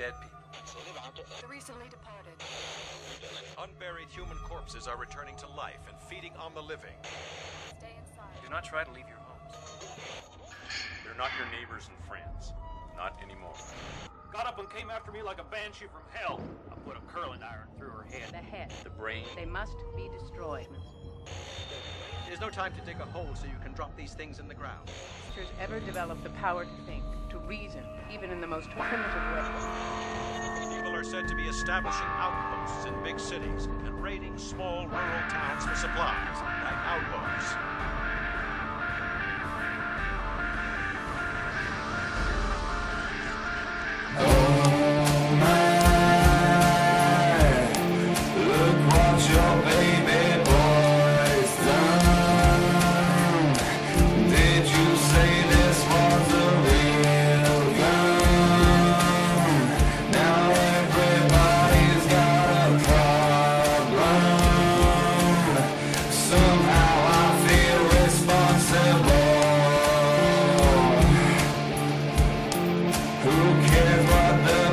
dead people. The recently departed. Unburied human corpses are returning to life and feeding on the living. Stay inside. Do not try to leave your homes. They're not your neighbors and friends. Not anymore. Got up and came after me like a banshee from hell. I put a curling iron through her head. The head. The brain. They must be destroyed. There's no time to dig a hole so you can drop these things in the ground. Monsters ever develop the power to think, to reason, even in the most primitive way. People are said to be establishing outposts in big cities and raiding small rural towns for supplies, like outposts. Who cares what the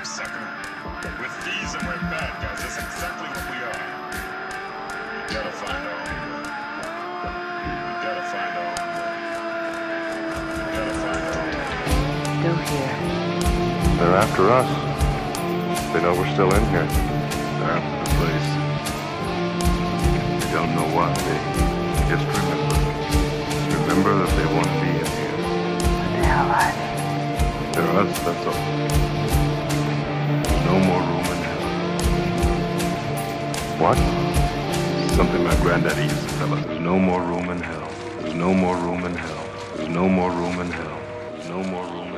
Wake up, sucker. We're thieves and we're bad guys. That's exactly what we are. You gotta find our homework. You gotta find our homework. You gotta find our homework. Still here. They're after us. They know we're still in here. They're after the place. They don't know what. They just remember. Remember that they won't be in here. What the hell are they? They're us, that's all. What? Something my granddaddy used to tell us. There's no more room in hell. There's no more room in hell. There's no more room in hell. There's no more room